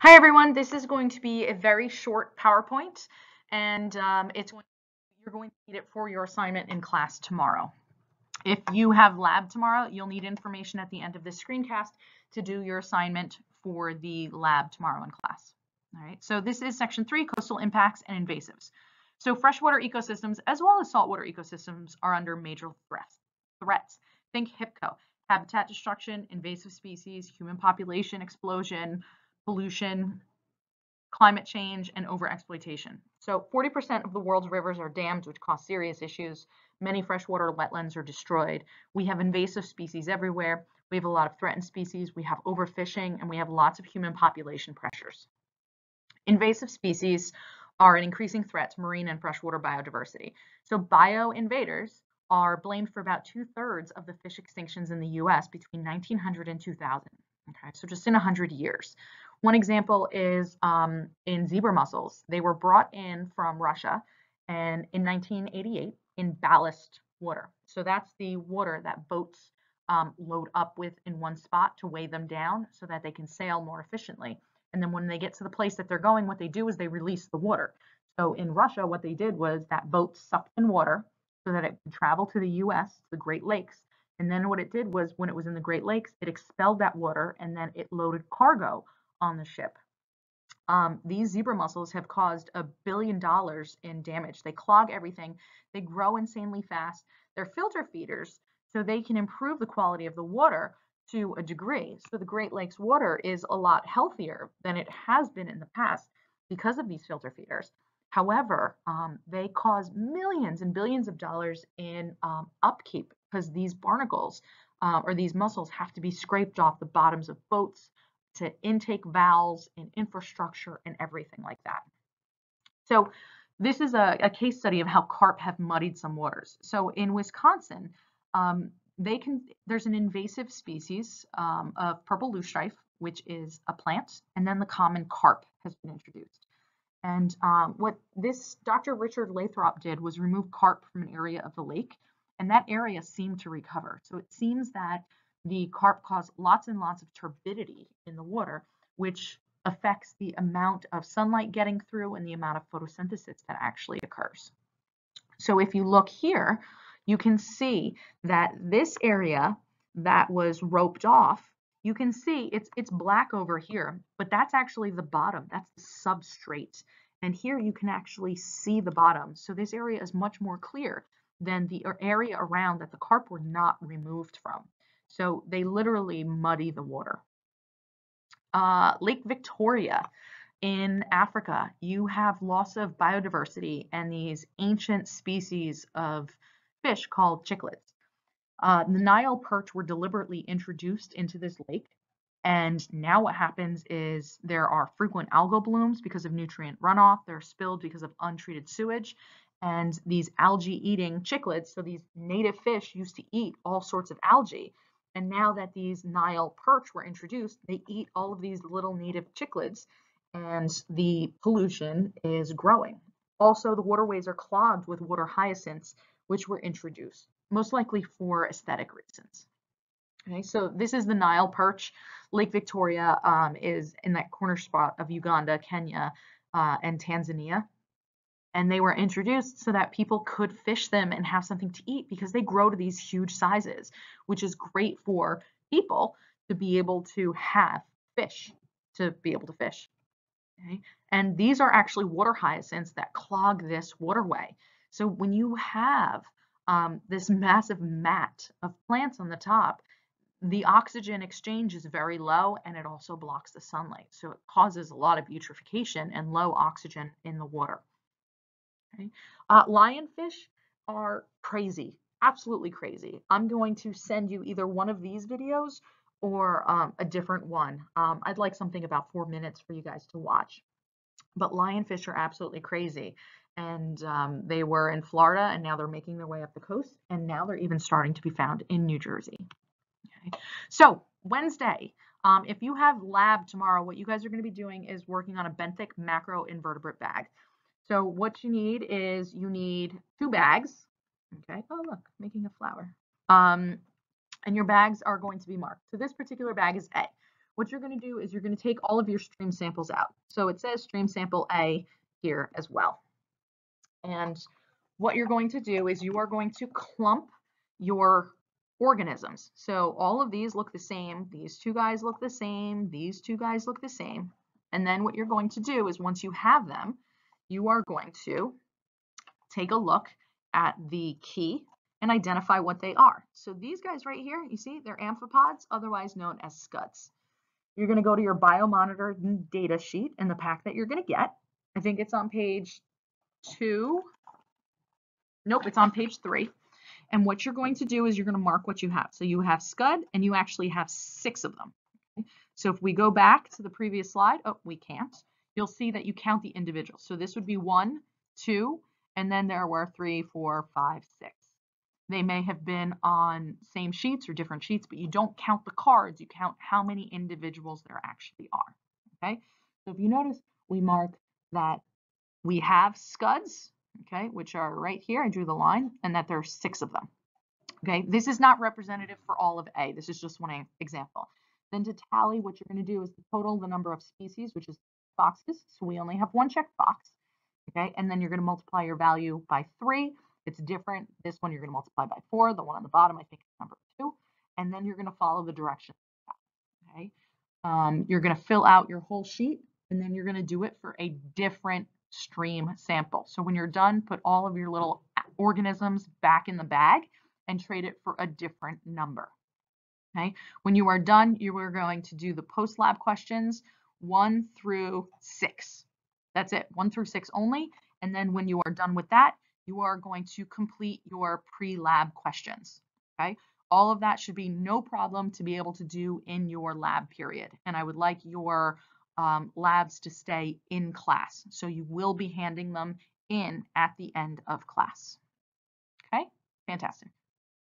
Hi everyone, this is going to be a very short PowerPoint and um, it's you're going to need it for your assignment in class tomorrow. If you have lab tomorrow, you'll need information at the end of this screencast to do your assignment for the lab tomorrow in class. All right, so this is section three, coastal impacts and invasives. So freshwater ecosystems as well as saltwater ecosystems are under major threats. threats. Think HIPPCO, habitat destruction, invasive species, human population explosion, pollution, climate change, and overexploitation. So 40% of the world's rivers are dammed, which cause serious issues. Many freshwater wetlands are destroyed. We have invasive species everywhere. We have a lot of threatened species. We have overfishing, and we have lots of human population pressures. Invasive species are an increasing threat to marine and freshwater biodiversity. So bio-invaders are blamed for about two-thirds of the fish extinctions in the US between 1900 and 2000. Okay, so just in 100 years. One example is um, in zebra mussels. They were brought in from Russia and in 1988 in ballast water. So that's the water that boats um, load up with in one spot to weigh them down so that they can sail more efficiently. And then when they get to the place that they're going, what they do is they release the water. So in Russia, what they did was that boat sucked in water so that it could travel to the US, the Great Lakes. And then what it did was when it was in the Great Lakes, it expelled that water and then it loaded cargo on the ship. Um, these zebra mussels have caused a billion dollars in damage. They clog everything. They grow insanely fast. They're filter feeders, so they can improve the quality of the water to a degree. So the Great Lakes water is a lot healthier than it has been in the past because of these filter feeders. However, um, they cause millions and billions of dollars in um, upkeep because these barnacles uh, or these mussels have to be scraped off the bottoms of boats to intake valves and infrastructure and everything like that. So this is a, a case study of how carp have muddied some waters. So in Wisconsin, um, they can there's an invasive species um, of purple loosestrife, which is a plant, and then the common carp has been introduced. And um, what this Dr. Richard Lathrop did was remove carp from an area of the lake, and that area seemed to recover. So it seems that the carp cause lots and lots of turbidity in the water, which affects the amount of sunlight getting through and the amount of photosynthesis that actually occurs. So if you look here, you can see that this area that was roped off, you can see it's, it's black over here, but that's actually the bottom, that's the substrate. And here you can actually see the bottom. So this area is much more clear than the area around that the carp were not removed from. So they literally muddy the water. Uh, Lake Victoria in Africa, you have loss of biodiversity and these ancient species of fish called cichlids. Uh, the Nile perch were deliberately introduced into this lake. And now what happens is there are frequent algal blooms because of nutrient runoff. They're spilled because of untreated sewage. And these algae eating cichlids, so these native fish used to eat all sorts of algae. And now that these Nile perch were introduced, they eat all of these little native cichlids and the pollution is growing. Also, the waterways are clogged with water hyacinths, which were introduced, most likely for aesthetic reasons. Okay, so this is the Nile perch. Lake Victoria um, is in that corner spot of Uganda, Kenya, uh, and Tanzania and they were introduced so that people could fish them and have something to eat because they grow to these huge sizes, which is great for people to be able to have fish, to be able to fish. Okay? And these are actually water hyacinths that clog this waterway. So when you have um, this massive mat of plants on the top, the oxygen exchange is very low and it also blocks the sunlight. So it causes a lot of eutrophication and low oxygen in the water. Okay. Uh, lionfish are crazy, absolutely crazy. I'm going to send you either one of these videos or um, a different one. Um, I'd like something about four minutes for you guys to watch. But lionfish are absolutely crazy. And um, they were in Florida and now they're making their way up the coast. And now they're even starting to be found in New Jersey. Okay. So Wednesday, um, if you have lab tomorrow, what you guys are going to be doing is working on a benthic macroinvertebrate bag. So what you need is you need two bags. Okay. Oh, look, making a flower. Um, and your bags are going to be marked. So this particular bag is A. what you're going to do is you're going to take all of your stream samples out. So it says stream sample A here as well. And what you're going to do is you are going to clump your organisms. So all of these look the same. These two guys look the same. These two guys look the same. And then what you're going to do is once you have them, you are going to take a look at the key and identify what they are. So these guys right here, you see, they're amphipods, otherwise known as scuds. You're going to go to your biomonitor data sheet in the pack that you're going to get. I think it's on page two. Nope, it's on page three. And what you're going to do is you're going to mark what you have. So you have scud and you actually have six of them. So if we go back to the previous slide, oh, we can't, you'll see that you count the individuals. So this would be one, two, and then there were three, four, five, six. They may have been on same sheets or different sheets, but you don't count the cards, you count how many individuals there actually are. Okay, so if you notice, we mark that we have scuds, okay, which are right here. I drew the line, and that there are six of them. Okay, this is not representative for all of A. This is just one example. Then to tally, what you're going to do is the total the number of species, which is boxes. So we only have one checked box. Okay, and then you're going to multiply your value by three. It's different. This one you're going to multiply by four. The one on the bottom, I think, is number two. And then you're going to follow the directions. Okay, um, you're going to fill out your whole sheet, and then you're going to do it for a different stream sample. So when you're done, put all of your little organisms back in the bag and trade it for a different number. Okay, when you are done, you are going to do the post lab questions one through six. That's it, one through six only. And then when you are done with that, you are going to complete your pre-lab questions. Okay, all of that should be no problem to be able to do in your lab period. And I would like your um, labs to stay in class. So you will be handing them in at the end of class. Okay, fantastic.